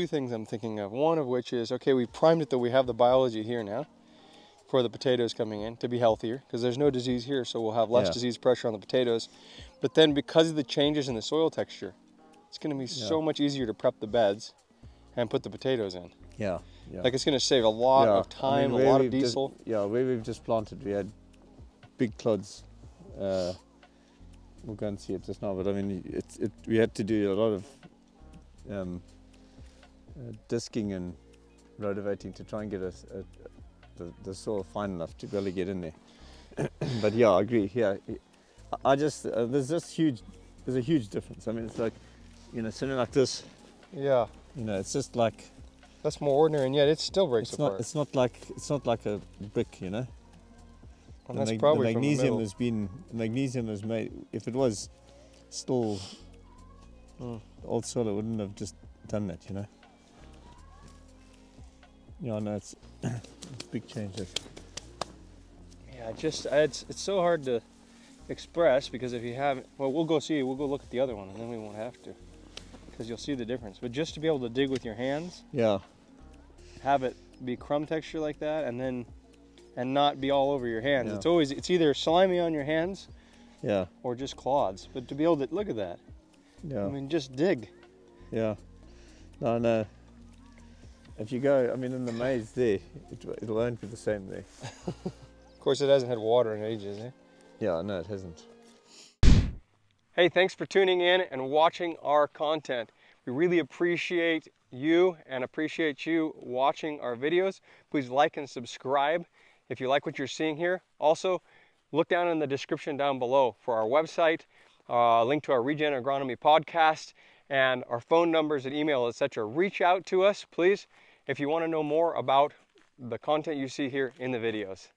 two things I'm thinking of. One of which is okay, we've primed it that we have the biology here now for the potatoes coming in to be healthier because there's no disease here, so we'll have less Yeah. disease pressure on the potatoes. But then because of the changes in the soil texture, it's going to be so much easier to prep the beds and put the potatoes in. Yeah. Yeah. Like it's going to save a lot Yeah, of time, I mean, a lot of we've just- diesel. yeah, where we've just planted, we had big clods. Uh, we'll go and see it just now, but I mean, it's it. We had to do a lot of um, uh, disking and rotavating to try and get us a, the, the soil fine enough to really get in there. but yeah, I agree. Yeah, I- just uh, there's this huge, there's a huge difference. I mean, it's like, you know, sitting like this. Yeah, You know, it's just like that's more ordinary, and yet it still breaks it's apart. not. It's not like it's not like a brick. You know. and the, that's mag- probably the magnesium the has been the magnesium has made if it was still Mm. old soil it wouldn't have just done that you know yeah no it's it's big changes Yeah, just it's it's so hard to express because if you haven't, well, we'll go see. We'll go look at the other one, and then we won't have to, because you'll see the difference. But just to be able to dig with your hands, yeah have it be crumb texture like that, and then and not be all over your hands. Yeah. It's always it's either slimy on your hands yeah or just clods. But to be able to look at that, yeah I mean, just dig. yeah no no if you go I mean in the maize there it, it won't be the same there Of course, it hasn't had water in ages. Eh? yeah no it hasn't Hey, thanks for tuning in and watching our content. We really appreciate you and appreciate you watching our videos. Please like and subscribe if you like what you're seeing here. Also, look down in the description down below for our website, uh, link to our Regen Agronomy podcast, and our phone numbers and email, etc. Reach out to us, please, if you want to know more about the content you see here in the videos.